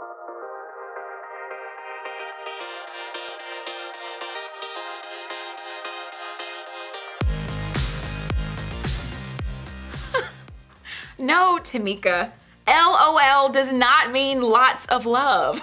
No, Tamika. LOL does not mean lots of love.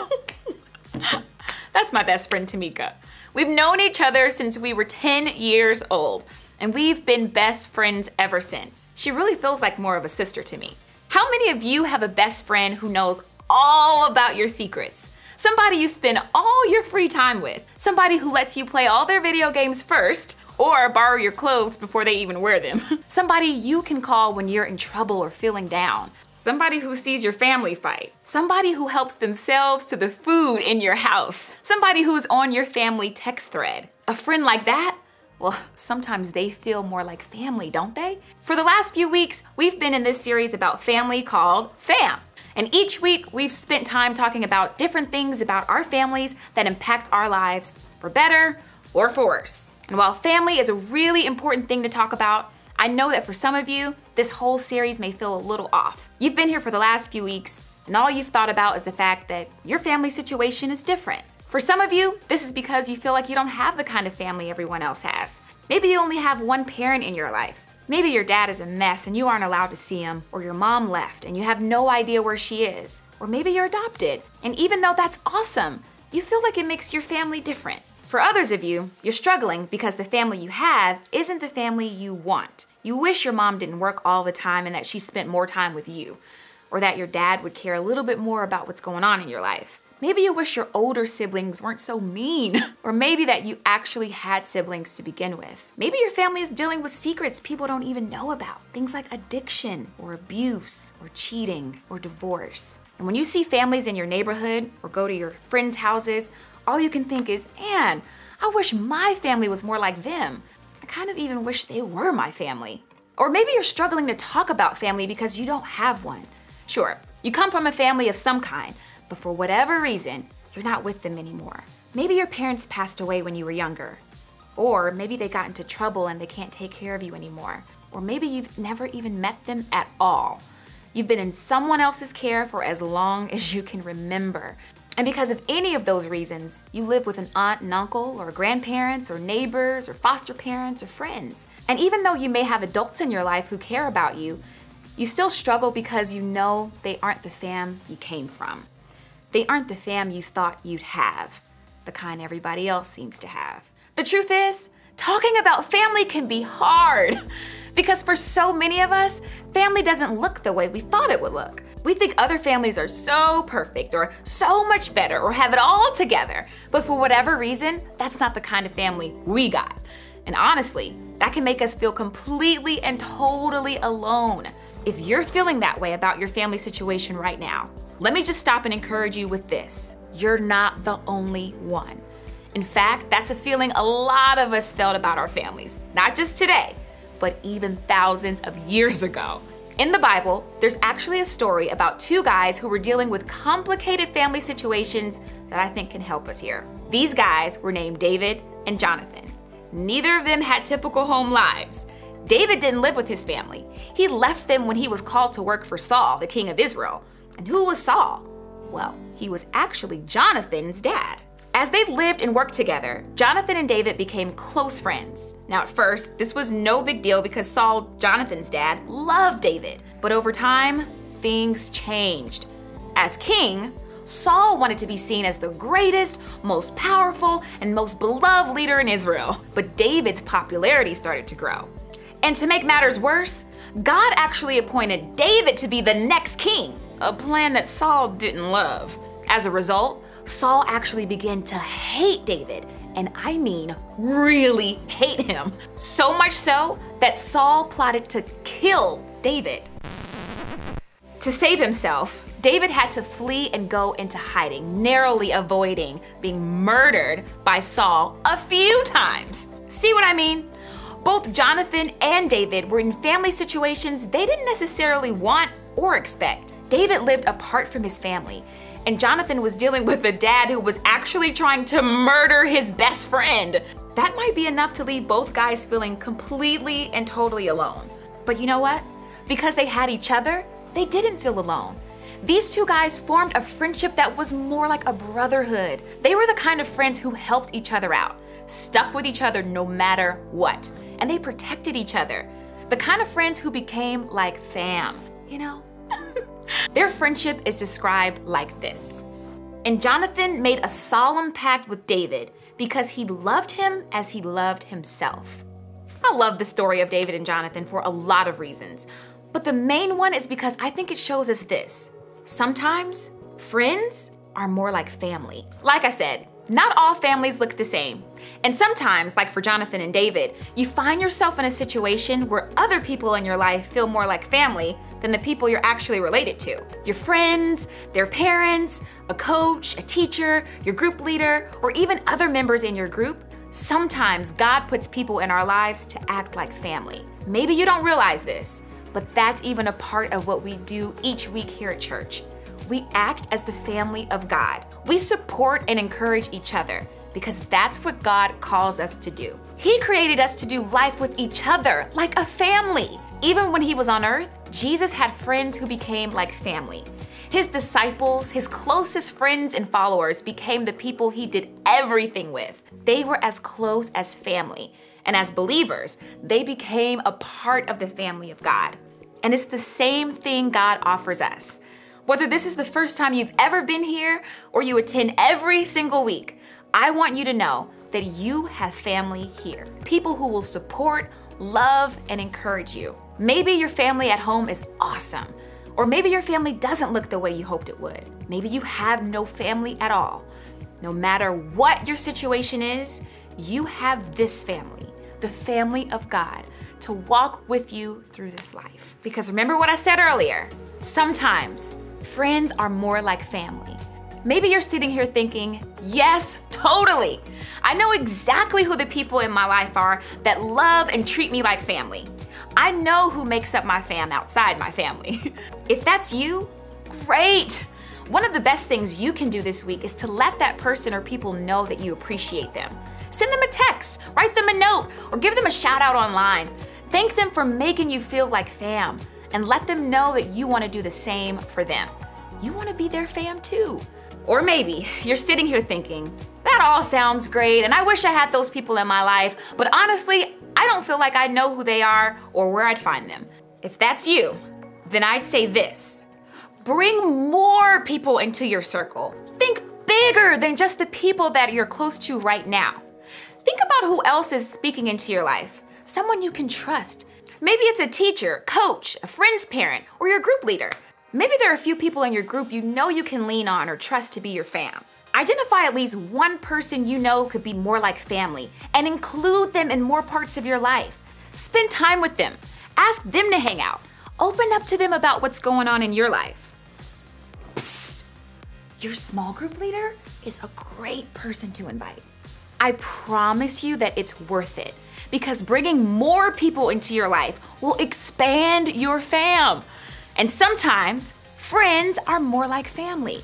That's my best friend, Tamika. We've known each other since we were 10 years old, and we've been best friends ever since. She really feels like more of a sister to me. How many of you have a best friend who knows all about your secrets? Somebody you spend all your free time with. Somebody who lets you play all their video games first or borrow your clothes before they even wear them. Somebody you can call when you're in trouble or feeling down. Somebody who sees your family fight. Somebody who helps themselves to the food in your house. Somebody who's on your family text thread. A friend like that? Well, sometimes they feel more like family, don't they? For the last few weeks, we've been in this series about family called FAM. And each week, we've spent time talking about different things about our families that impact our lives for better or for worse. And while family is a really important thing to talk about, I know that for some of you, this whole series may feel a little off. You've been here for the last few weeks, and all you've thought about is the fact that your family situation is different. For some of you, this is because you feel like you don't have the kind of family everyone else has. Maybe you only have one parent in your life. Maybe your dad is a mess and you aren't allowed to see him, or your mom left and you have no idea where she is. Or maybe you're adopted, and even though that's awesome, you feel like it makes your family different. For others of you, you're struggling because the family you have isn't the family you want. You wish your mom didn't work all the time and that she spent more time with you, or that your dad would care a little bit more about what's going on in your life. Maybe you wish your older siblings weren't so mean, or maybe that you actually had siblings to begin with. Maybe your family is dealing with secrets people don't even know about, things like addiction, or abuse, or cheating, or divorce. And when you see families in your neighborhood or go to your friends' houses, all you can think is, Anne, I wish my family was more like them. I kind of even wish they were my family. Or maybe you're struggling to talk about family because you don't have one. Sure, you come from a family of some kind, but for whatever reason, you're not with them anymore. Maybe your parents passed away when you were younger. Or maybe they got into trouble and they can't take care of you anymore. Or maybe you've never even met them at all. You've been in someone else's care for as long as you can remember. And because of any of those reasons, you live with an aunt and uncle, or grandparents, or neighbors, or foster parents, or friends. And even though you may have adults in your life who care about you, you still struggle because you know they aren't the fam you came from. They aren't the fam you thought you'd have, the kind everybody else seems to have. The truth is, talking about family can be hard. Because for so many of us, family doesn't look the way we thought it would look. We think other families are so perfect or so much better or have it all together. But for whatever reason, that's not the kind of family we got. And honestly, that can make us feel completely and totally alone. If you're feeling that way about your family situation right now, let me just stop and encourage you with this. You're not the only one. In fact, that's a feeling a lot of us felt about our families, not just today, but even thousands of years ago. In the Bible, there's actually a story about two guys who were dealing with complicated family situations that I think can help us here. These guys were named David and Jonathan. Neither of them had typical home lives. David didn't live with his family. He left them when he was called to work for Saul, the king of Israel. And who was Saul? Well, he was actually Jonathan's dad. As they lived and worked together, Jonathan and David became close friends. Now, at first, this was no big deal because Saul, Jonathan's dad, loved David. But over time, things changed. As king, Saul wanted to be seen as the greatest, most powerful, and most beloved leader in Israel. But David's popularity started to grow. And to make matters worse, God actually appointed David to be the next king, a plan that Saul didn't love. As a result, Saul actually began to hate David, and I mean really hate him. So much so that Saul plotted to kill David. To save himself, David had to flee and go into hiding, narrowly avoiding being murdered by Saul a few times. See what I mean? Both Jonathan and David were in family situations they didn't necessarily want or expect. David lived apart from his family, and Jonathan was dealing with a dad who was actually trying to murder his best friend. That might be enough to leave both guys feeling completely and totally alone. But you know what? Because they had each other, they didn't feel alone. These two guys formed a friendship that was more like a brotherhood. They were the kind of friends who helped each other out, stuck with each other no matter what, and they protected each other. The kind of friends who became like fam, you know? Their friendship is described like this. And Jonathan made a solemn pact with David because he loved him as he loved himself. I love the story of David and Jonathan for a lot of reasons, but the main one is because I think it shows us this. Sometimes friends are more like family. Like I said, not all families look the same. And sometimes, like for Jonathan and David, you find yourself in a situation where other people in your life feel more like family than the people you're actually related to. Your friends, their parents, a coach, a teacher, your group leader, or even other members in your group. Sometimes God puts people in our lives to act like family. Maybe you don't realize this, but that's even a part of what we do each week here at church. We act as the family of God. We support and encourage each other because that's what God calls us to do. He created us to do life with each other like a family. Even when he was on earth, Jesus had friends who became like family. His disciples, his closest friends and followers, became the people he did everything with. They were as close as family. And as believers, they became a part of the family of God. And it's the same thing God offers us. Whether this is the first time you've ever been here or you attend every single week, I want you to know that you have family here. People who will support, love, and encourage you. Maybe your family at home is awesome, or maybe your family doesn't look the way you hoped it would. Maybe you have no family at all. No matter what your situation is, you have this family, the family of God, to walk with you through this life. Because remember what I said earlier sometimes friends are more like family. Maybe you're sitting here thinking, yes, totally. I know exactly who the people in my life are that love and treat me like family. I know who makes up my fam outside my family. if that's you, great. One of the best things you can do this week is to let that person or people know that you appreciate them. Send them a text, write them a note, or give them a shout out online. Thank them for making you feel like fam, and let them know that you want to do the same for them. You want to be their fam too. Or maybe you're sitting here thinking, that all sounds great, and I wish I had those people in my life, but honestly, I don't feel like I know who they are or where I'd find them. If that's you, then I'd say this bring more people into your circle. Think bigger than just the people that you're close to right now. Think about who else is speaking into your life, someone you can trust. Maybe it's a teacher, coach, a friend's parent, or your group leader. Maybe there are a few people in your group you know you can lean on or trust to be your fam. Identify at least one person you know could be more like family and include them in more parts of your life. Spend time with them. Ask them to hang out. Open up to them about what's going on in your life. Psst. Your small group leader is a great person to invite. I promise you that it's worth it because bringing more people into your life will expand your fam. And sometimes friends are more like family.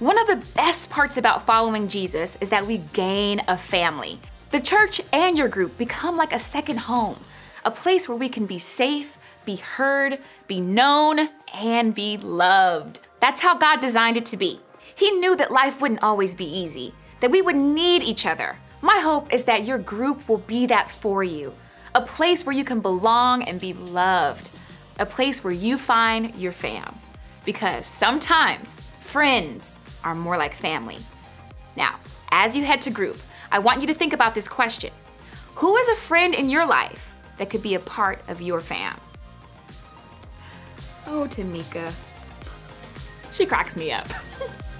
One of the best parts about following Jesus is that we gain a family. The church and your group become like a second home, a place where we can be safe, be heard, be known, and be loved. That's how God designed it to be. He knew that life wouldn't always be easy, that we would need each other. My hope is that your group will be that for you, a place where you can belong and be loved, a place where you find your fam. Because sometimes friends are more like family. Now, as you head to group, I want you to think about this question Who is a friend in your life that could be a part of your fam? Oh, Tamika. She cracks me up.